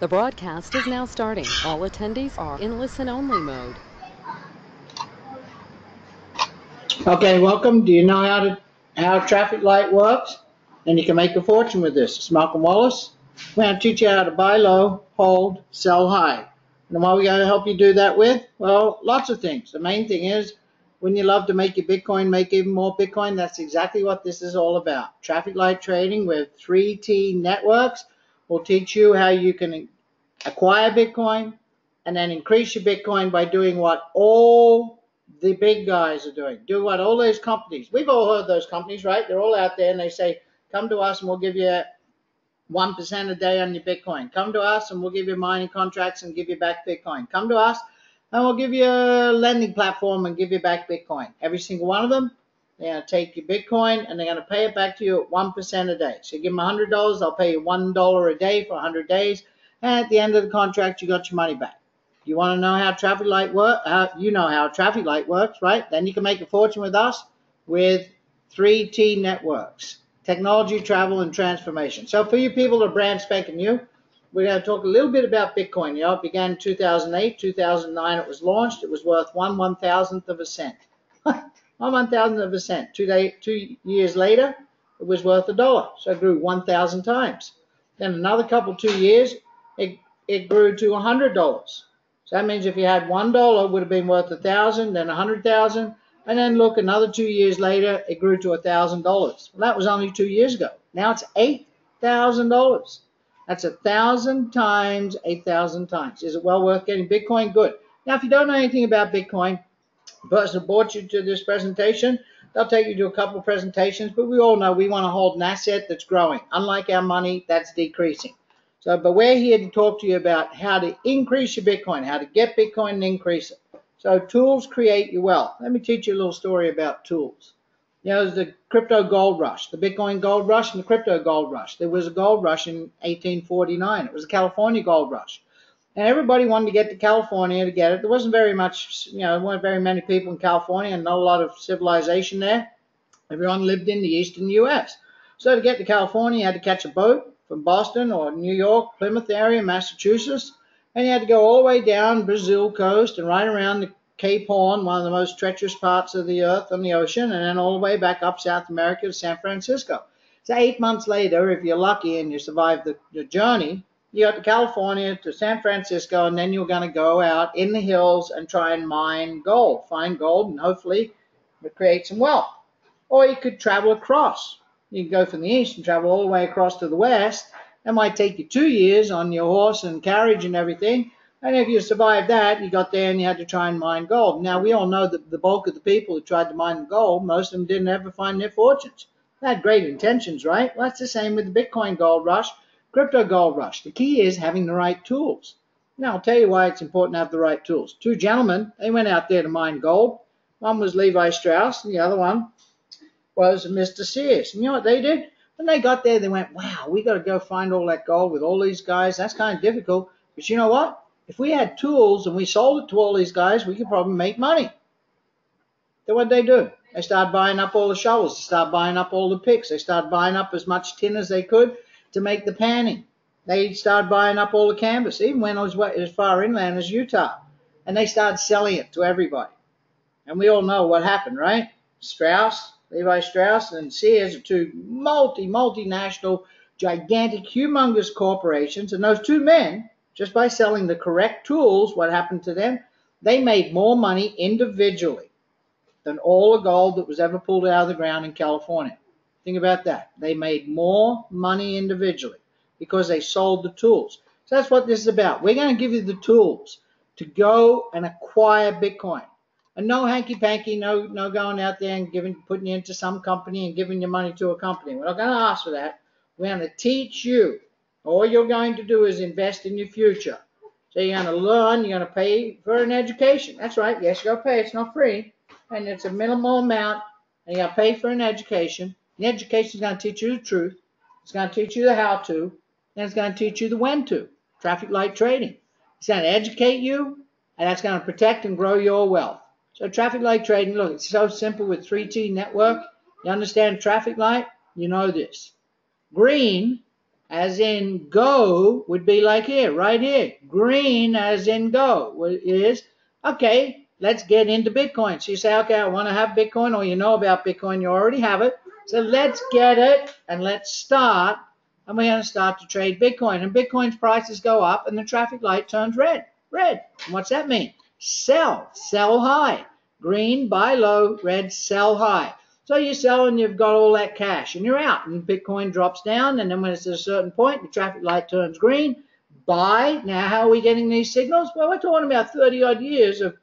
The broadcast is now starting. All attendees are in listen-only mode. Okay, welcome. Do you know how to how traffic light works? And you can make a fortune with this. It's Malcolm Wallace. We're going to teach you how to buy low, hold, sell high. And what are we going to help you do that with? Well, lots of things. The main thing is when you love to make your Bitcoin make even more Bitcoin, that's exactly what this is all about. Traffic light trading with 3T networks will teach you how you can acquire Bitcoin and then increase your Bitcoin by doing what all the big guys are doing. Do what all those companies, we've all heard those companies, right? They're all out there and they say, come to us and we'll give you 1% a day on your Bitcoin. Come to us and we'll give you mining contracts and give you back Bitcoin. Come to us and we'll give you a lending platform and give you back Bitcoin. Every single one of them they're going to take your Bitcoin and they're going to pay it back to you at 1% a day. So you give them $100, they'll pay you $1 a day for 100 days. And at the end of the contract, you got your money back. You want to know how traffic light work? You know how traffic light works, right? Then you can make a fortune with us with 3T networks, technology, travel, and transformation. So for you people that are brand spanking new, we're going to talk a little bit about Bitcoin. You know, it began in 2008, 2009 it was launched. It was worth one one thousandth of a cent. on one thousandth of a cent. Two, day, two years later, it was worth a dollar, so it grew 1,000 times. Then another couple, two years, it, it grew to $100. So that means if you had one dollar, it would have been worth a thousand, then a hundred thousand, and then look, another two years later, it grew to a thousand dollars. Well, that was only two years ago. Now it's eight thousand dollars. That's a thousand times eight thousand times. Is it well worth getting Bitcoin? Good. Now, if you don't know anything about Bitcoin, person brought you to this presentation. They'll take you to a couple of presentations, but we all know we want to hold an asset that's growing. Unlike our money, that's decreasing. So, but we're here to talk to you about how to increase your Bitcoin, how to get Bitcoin and increase it. So tools create your wealth. Let me teach you a little story about tools. You know, there's the crypto gold rush, the Bitcoin gold rush and the crypto gold rush. There was a gold rush in 1849. It was a California gold rush and everybody wanted to get to California to get it. There wasn't very much, you know, there weren't very many people in California and not a lot of civilization there. Everyone lived in the eastern U.S. So to get to California, you had to catch a boat from Boston or New York, Plymouth area, Massachusetts, and you had to go all the way down Brazil coast and right around the Cape Horn, one of the most treacherous parts of the earth on the ocean, and then all the way back up South America to San Francisco. So eight months later, if you're lucky and you survive the, the journey, you got to California to San Francisco, and then you're going to go out in the hills and try and mine gold, find gold, and hopefully create some wealth. Or you could travel across. You can go from the east and travel all the way across to the west. That might take you two years on your horse and carriage and everything. And if you survived that, you got there and you had to try and mine gold. Now, we all know that the bulk of the people who tried to mine gold, most of them didn't ever find their fortunes. They had great intentions, right? Well, that's the same with the Bitcoin gold rush Crypto gold rush. The key is having the right tools. Now, I'll tell you why it's important to have the right tools. Two gentlemen, they went out there to mine gold. One was Levi Strauss, and the other one was Mr. Sears. And you know what they did? When they got there, they went, wow, we got to go find all that gold with all these guys. That's kind of difficult. But you know what? If we had tools and we sold it to all these guys, we could probably make money. So what they do? They started buying up all the shovels. They started buying up all the picks. They started buying up as much tin as they could to make the panning. They started buying up all the canvas, even was as far inland as Utah. And they started selling it to everybody. And we all know what happened, right? Strauss, Levi Strauss, and Sears are two multi, multinational, gigantic, humongous corporations. And those two men, just by selling the correct tools, what happened to them? They made more money individually than all the gold that was ever pulled out of the ground in California. Think about that. They made more money individually because they sold the tools. So that's what this is about. We're going to give you the tools to go and acquire Bitcoin. And no hanky panky, no no going out there and giving putting you into some company and giving your money to a company. We're not going to ask for that. We're going to teach you. All you're going to do is invest in your future. So you're going to learn, you're going to pay for an education. That's right. Yes, you're going to pay. It's not free. And it's a minimal amount. And you're going to pay for an education. The education is going to teach you the truth. It's going to teach you the how to, and it's going to teach you the when to. Traffic light trading. It's going to educate you, and that's going to protect and grow your wealth. So traffic light trading, look, it's so simple with 3T network. You understand traffic light? You know this. Green as in go would be like here, right here. Green as in go is, okay, let's get into Bitcoin. So you say, okay, I want to have Bitcoin or you know about Bitcoin, you already have it. So let's get it and let's start. And we're going to start to trade Bitcoin. And Bitcoin's prices go up and the traffic light turns red. Red. And what's that mean? Sell. Sell high. Green, buy low. Red, sell high. So you sell and you've got all that cash and you're out and Bitcoin drops down and then when it's at a certain point, the traffic light turns green, buy. Now, how are we getting these signals? Well, we're talking about 30 odd years of,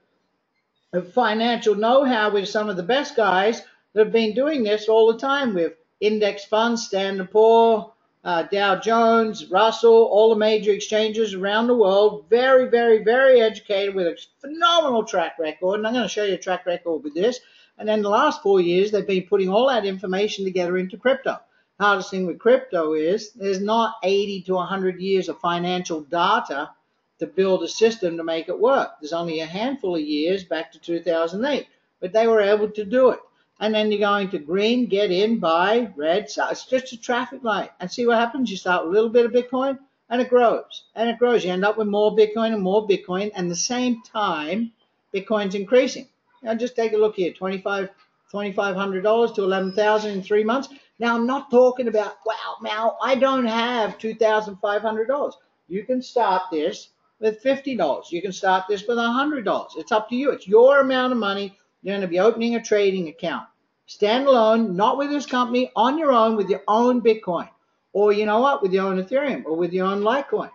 of financial know-how with some of the best guys have been doing this all the time with index funds, Standard Poor, uh, Dow Jones, Russell, all the major exchanges around the world. Very, very, very educated with a phenomenal track record. And I'm going to show you a track record with this. And then the last four years, they've been putting all that information together into crypto. Hardest thing with crypto is there's not 80 to 100 years of financial data to build a system to make it work. There's only a handful of years back to 2008, but they were able to do it. And then you're going to green, get in, buy, red. So it's just a traffic light. And see what happens? You start with a little bit of Bitcoin and it grows and it grows. You end up with more Bitcoin and more Bitcoin. And the same time, Bitcoin's increasing. Now just take a look here, 25 $2,500 to 11,000 in three months. Now I'm not talking about, wow, now I don't have $2,500. You can start this with $50. You can start this with $100. It's up to you. It's your amount of money. You're going to be opening a trading account. Standalone, not with this company, on your own with your own Bitcoin. Or you know what, with your own Ethereum or with your own Litecoin.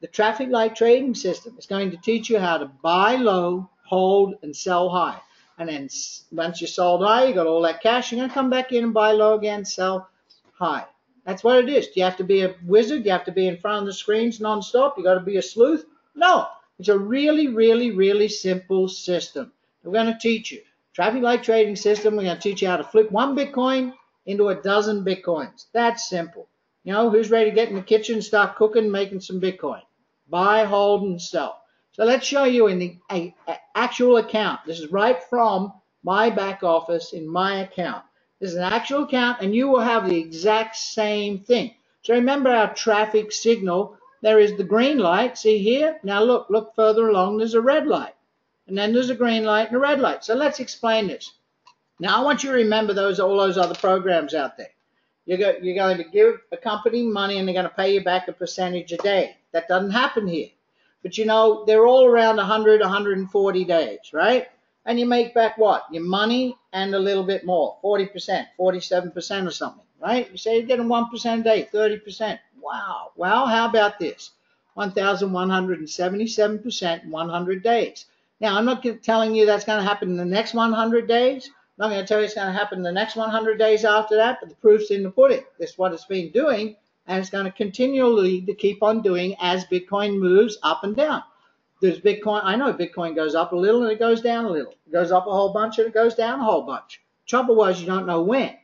The traffic light trading system is going to teach you how to buy low, hold, and sell high. And then once you sold high, you got all that cash, you're going to come back in and buy low again, sell high. That's what it is. Do you have to be a wizard? Do you have to be in front of the screens nonstop? You got to be a sleuth? No. It's a really, really, really simple system. We're going to teach you. Traffic light trading system. We're going to teach you how to flip one Bitcoin into a dozen Bitcoins. That's simple. You know, who's ready to get in the kitchen, start cooking, making some Bitcoin? Buy, hold, and sell. So let's show you in the a, a actual account. This is right from my back office in my account. This is an actual account and you will have the exact same thing. So remember our traffic signal. There is the green light. See here? Now look, look further along. There's a red light. And then there's a green light and a red light. So let's explain this. Now I want you to remember those all those other programs out there. You're, go, you're going to give a company money and they're going to pay you back a percentage a day. That doesn't happen here. But you know, they're all around 100, 140 days, right? And you make back what? Your money and a little bit more, 40%, 47% or something, right? You say you're getting 1% a day, 30%. Wow. Well, how about this? 1,177% in 100 days. Now, I'm not telling you that's going to happen in the next 100 days. I'm not going to tell you it's going to happen in the next 100 days after that, but the proof's in the pudding. This is what it's been doing and it's going to continually to keep on doing as Bitcoin moves up and down. There's Bitcoin, I know Bitcoin goes up a little and it goes down a little. It goes up a whole bunch and it goes down a whole bunch. Trouble was you don't know when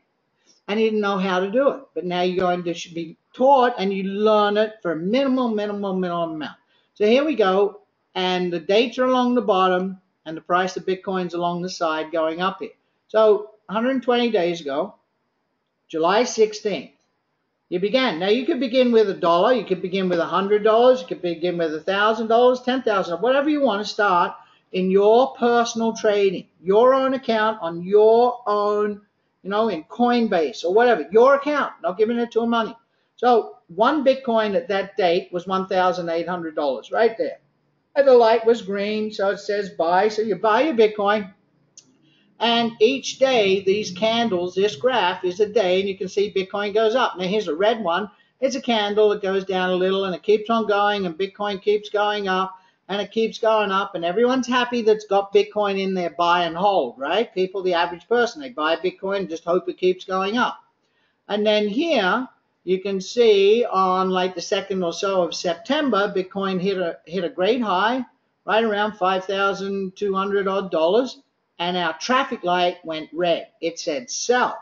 and you didn't know how to do it. But now you're going to be taught and you learn it for a minimal, minimal, minimal amount. So here we go. And the dates are along the bottom and the price of Bitcoin's along the side going up here. So 120 days ago, July 16th, you began. Now you could begin with a dollar, you could begin with a hundred dollars, you could begin with a thousand dollars, ten thousand, whatever you want to start in your personal trading, your own account on your own, you know, in Coinbase or whatever, your account, not giving it to a money. So one Bitcoin at that date was $1,800 right there. And the light was green, so it says buy. So you buy your Bitcoin, and each day, these candles, this graph is a day, and you can see Bitcoin goes up. Now, here's a red one. It's a candle that goes down a little, and it keeps on going, and Bitcoin keeps going up, and it keeps going up, and everyone's happy that's got Bitcoin in their buy and hold, right? People, the average person, they buy Bitcoin and just hope it keeps going up. And then here, you can see on like the second or so of September, Bitcoin hit a hit a great high, right around 5,200 odd dollars and our traffic light went red. It said sell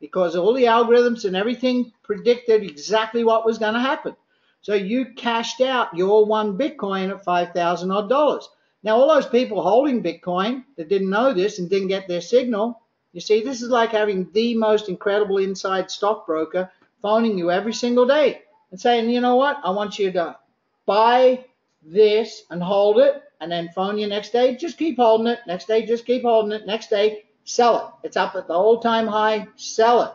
because all the algorithms and everything predicted exactly what was going to happen. So you cashed out your one Bitcoin at 5,000 odd dollars. Now, all those people holding Bitcoin that didn't know this and didn't get their signal, you see, this is like having the most incredible inside stockbroker phoning you every single day. and saying, you know what, I want you to buy this and hold it, and then phone you next day, just keep holding it. Next day, just keep holding it. Next day, sell it. It's up at the all time high, sell it.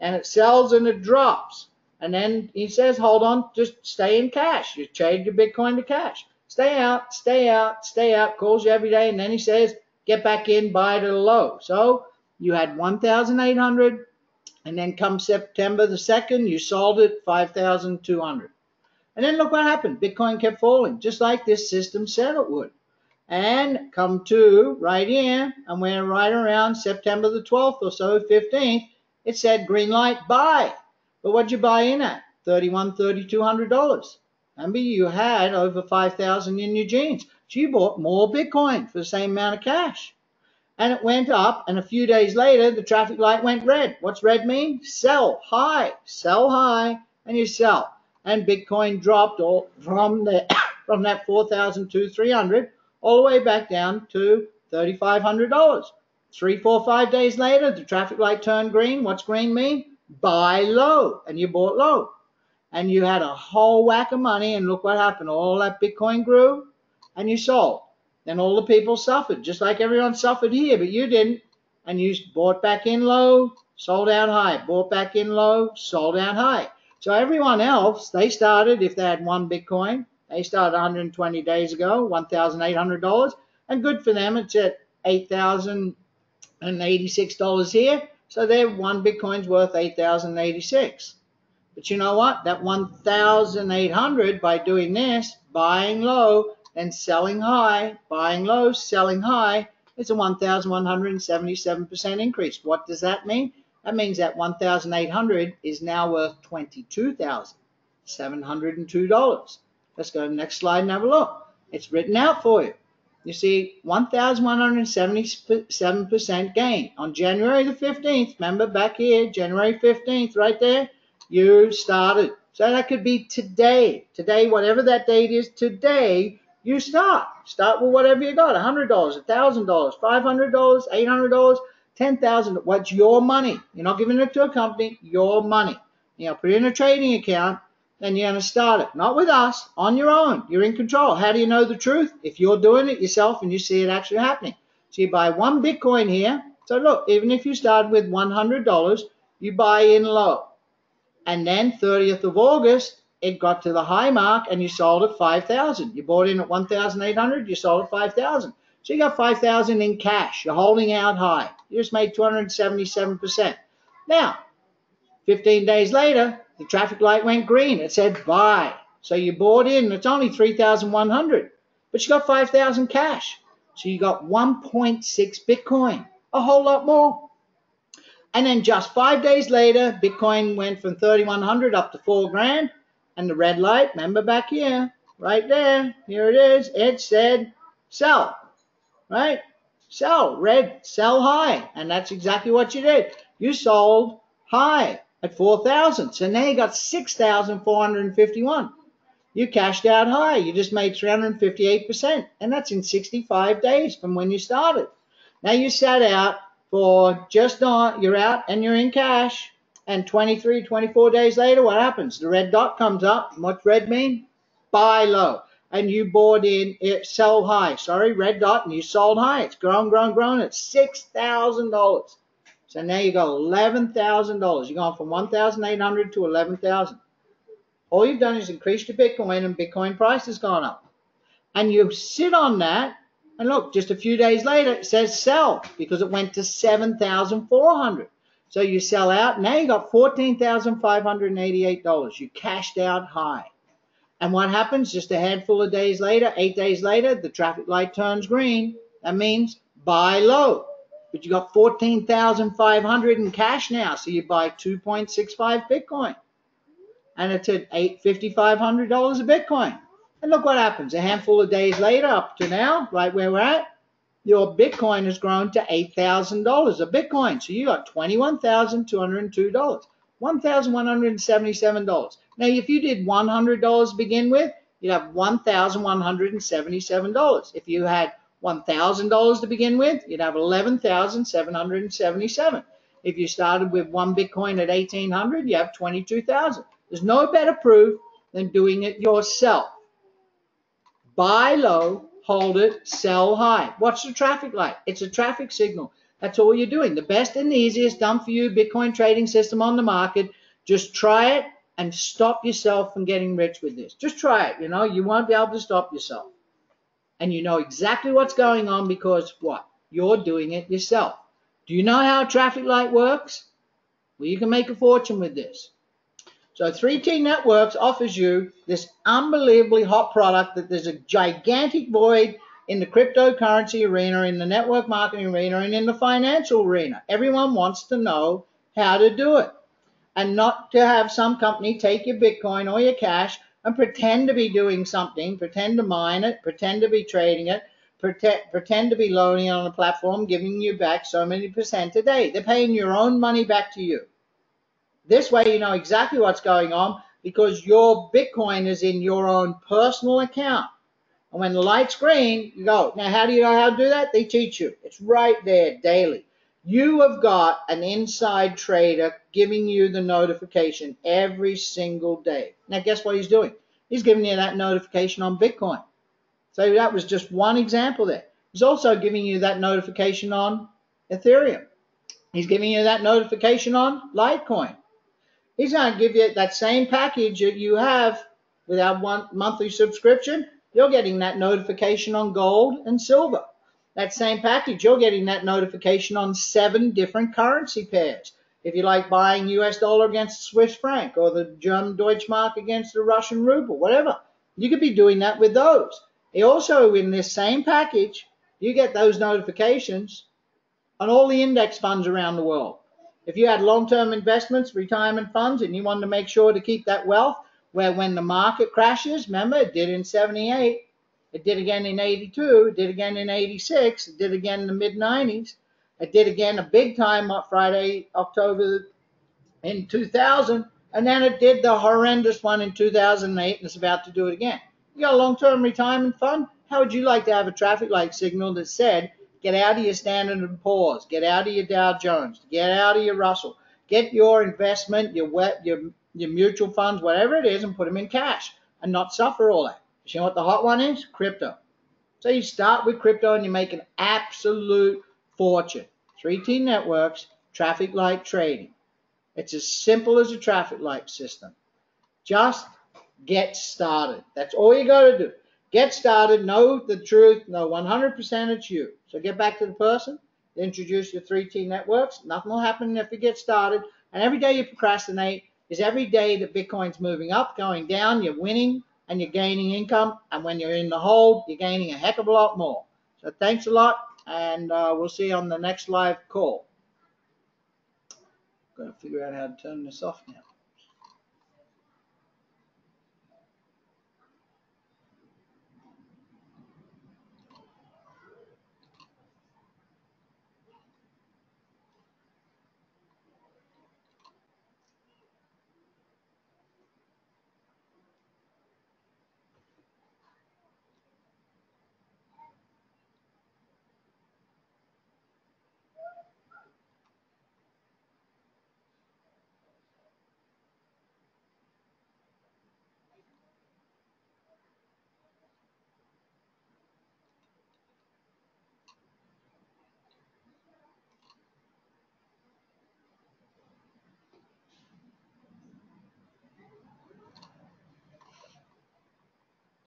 And it sells and it drops. And then he says, hold on, just stay in cash. You trade your Bitcoin to cash. Stay out, stay out, stay out, calls you every day. And then he says, get back in, buy it at a low. So you had 1,800. And then come September the 2nd, you sold it 5,200. And then look what happened. Bitcoin kept falling, just like this system said it would. And come to right here, and we're right around September the 12th or so, 15th, it said green light buy. But what'd you buy in at? $31, $3,200. Remember, you had over 5,000 in your jeans. So you bought more Bitcoin for the same amount of cash. And it went up, and a few days later, the traffic light went red. What's red mean? Sell high, sell high, and you sell. And Bitcoin dropped all from the from that 4,200, all the way back down to $3,500. Three, four, five days later, the traffic light turned green. What's green mean? Buy low, and you bought low. And you had a whole whack of money, and look what happened. All that Bitcoin grew, and you sold. Then all the people suffered, just like everyone suffered here, but you didn't. And you bought back in low, sold out high, bought back in low, sold out high. So everyone else, they started, if they had one Bitcoin, they started 120 days ago, $1,800, and good for them, it's at $8,086 here. So their one Bitcoin's worth 8,086. But you know what? That 1,800 by doing this, buying low, and selling high, buying low, selling high, it's a 1,177% increase. What does that mean? That means that 1,800 is now worth $22,702. Let's go to the next slide and have a look. It's written out for you. You see 1,177% gain. On January the 15th, remember back here, January 15th, right there, you started. So that could be today. Today, whatever that date is, today, you start. Start with whatever you got $100, $1,000, $500, $800, 10,000. What's your money? You're not giving it to a company, your money. You know, put it in a trading account and you're going to start it. Not with us, on your own. You're in control. How do you know the truth? If you're doing it yourself and you see it actually happening. So you buy one Bitcoin here. So look, even if you start with $100, you buy in low. And then 30th of August, it got to the high mark and you sold at 5,000. You bought in at 1,800, you sold at 5,000. So you got 5,000 in cash. You're holding out high. You just made 277%. Now, 15 days later, the traffic light went green. It said buy. So you bought in. It's only 3,100, but you got 5,000 cash. So you got 1.6 Bitcoin, a whole lot more. And then just five days later, Bitcoin went from 3,100 up to four grand and the red light, remember back here, right there, here it is, it said sell, right? Sell, red, sell high. And that's exactly what you did. You sold high at 4,000. So now you got 6,451. You cashed out high. You just made 358%. And that's in 65 days from when you started. Now you sat out for just on, you're out and you're in cash and 23, 24 days later, what happens? The red dot comes up. What's red mean? Buy low. And you bought in, it sell high. Sorry, red dot, and you sold high. It's grown, grown, grown. It's $6,000. So now you got $11,000. You've gone from 1,800 to 11,000. All you've done is increase your Bitcoin and Bitcoin price has gone up. And you sit on that and look, just a few days later, it says sell because it went to 7,400. So you sell out. Now you got $14,588. You cashed out high. And what happens? Just a handful of days later, eight days later, the traffic light turns green. That means buy low. But you got 14,500 in cash now. So you buy 2.65 Bitcoin. And it's at $5,500 a Bitcoin. And look what happens. A handful of days later, up to now, right where we're at, your Bitcoin has grown to $8,000 a Bitcoin. So you got $21,202, $1,177. Now, if you did $100 to begin with, you'd have $1,177. If you had $1,000 to begin with, you'd have 11,777. If you started with one Bitcoin at 1800, you have 22,000. There's no better proof than doing it yourself. Buy low, hold it, sell high. Watch the traffic light. It's a traffic signal. That's all you're doing. The best and the easiest done for you Bitcoin trading system on the market. Just try it and stop yourself from getting rich with this. Just try it. You know, you won't be able to stop yourself. And you know exactly what's going on because what? You're doing it yourself. Do you know how a traffic light works? Well, you can make a fortune with this. So 3T Networks offers you this unbelievably hot product that there's a gigantic void in the cryptocurrency arena, in the network marketing arena, and in the financial arena. Everyone wants to know how to do it and not to have some company take your Bitcoin or your cash and pretend to be doing something, pretend to mine it, pretend to be trading it, pretend, pretend to be loaning it on a platform, giving you back so many percent a day. They're paying your own money back to you. This way you know exactly what's going on because your Bitcoin is in your own personal account. And when the light's green, you go. Now, how do you know how to do that? They teach you. It's right there daily. You have got an inside trader giving you the notification every single day. Now, guess what he's doing? He's giving you that notification on Bitcoin. So that was just one example there. He's also giving you that notification on Ethereum. He's giving you that notification on Litecoin. He's going to give you that same package that you have with our one monthly subscription you're getting that notification on gold and silver. That same package, you're getting that notification on seven different currency pairs. If you like buying US dollar against the Swiss franc or the German Deutschmark against the Russian ruble, whatever, you could be doing that with those. Also, in this same package, you get those notifications on all the index funds around the world. If you had long-term investments, retirement funds, and you wanted to make sure to keep that wealth, where when the market crashes, remember it did in 78, it did again in 82, it did again in 86, it did again in the mid 90s, it did again a big time on Friday, October in 2000, and then it did the horrendous one in 2008 and it's about to do it again. You got a long-term retirement fund? How would you like to have a traffic light signal that said, get out of your Standard & Poor's, get out of your Dow Jones, get out of your Russell, get your investment, your, your your mutual funds, whatever it is, and put them in cash and not suffer all that. You know what the hot one is? Crypto. So you start with crypto and you make an absolute fortune. 3T Networks, traffic light trading. It's as simple as a traffic light system. Just get started. That's all you got to do. Get started, know the truth, know 100% it's you. So get back to the person, introduce your 3T networks. Nothing will happen if you get started. And every day you procrastinate, is every day that Bitcoin's moving up, going down, you're winning and you're gaining income. And when you're in the hole, you're gaining a heck of a lot more. So thanks a lot, and uh, we'll see you on the next live call. Got to figure out how to turn this off now.